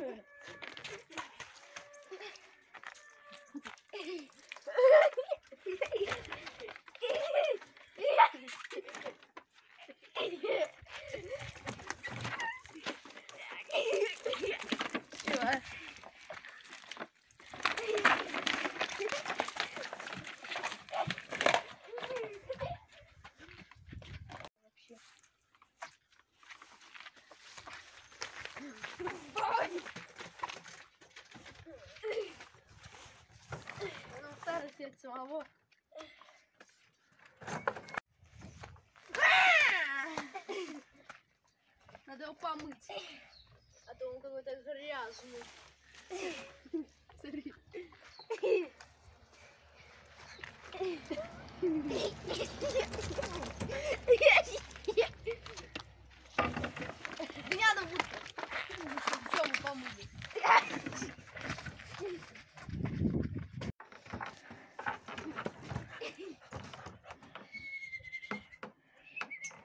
Yeah. самого. Надо его помыть. А то он какой-то грязный. Смотри. Меня надо будет Тёму помыть. Ну, смотрите, вот дыры. Вот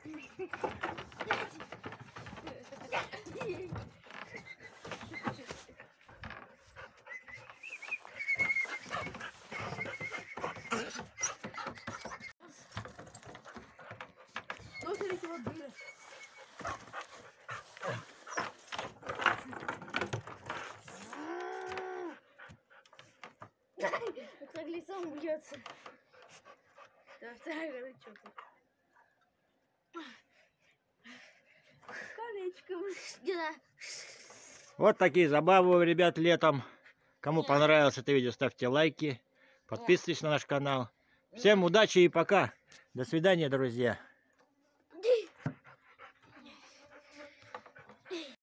так лицом бьется. Да, вторая говорит, что тут. Колечко. Да. Вот такие забавы, ребят, летом. Кому понравилось это видео, ставьте лайки. Подписывайтесь на наш канал. Всем удачи и пока. До свидания, друзья.